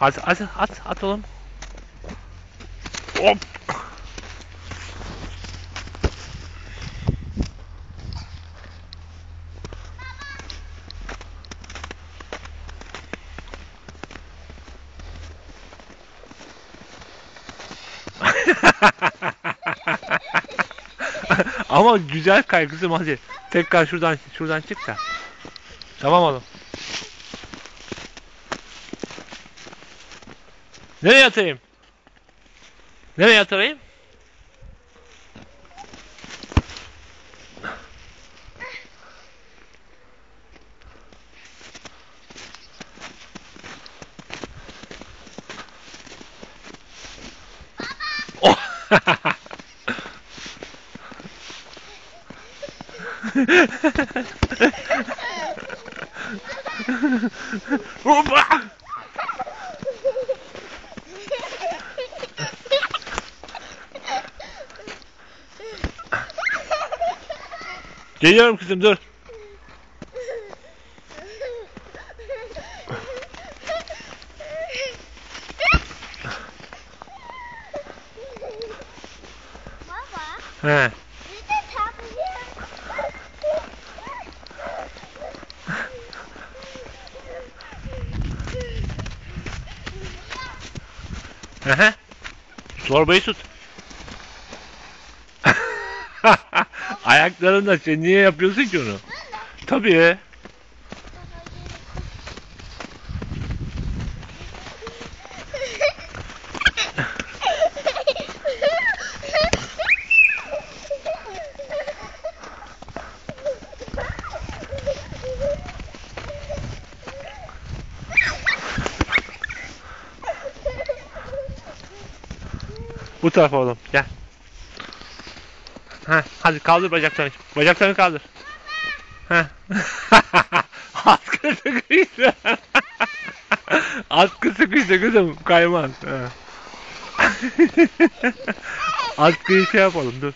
Hadi hadi at at oğlum. Hop. Ama güzel kay kızım hadi. Tekrar şuradan şuradan çık da. Tamam oğlum. Nereye atayım? Nereye atayım? Oh. Opa! Geliyorum kızım dur. Baba, He. Hı Torbayı tut. Ayaklarında sen niye yapıyorsun ki onu? Tabii. Bu tarafa oğlum gel. Ha, hadi kaldır bacaklarını. Bacaklarını kaldır. Ha. Atkı sıkıştı. Atkı sıkıştı kızım kaymaz. Ha. Atkıyı şey yapalım dur.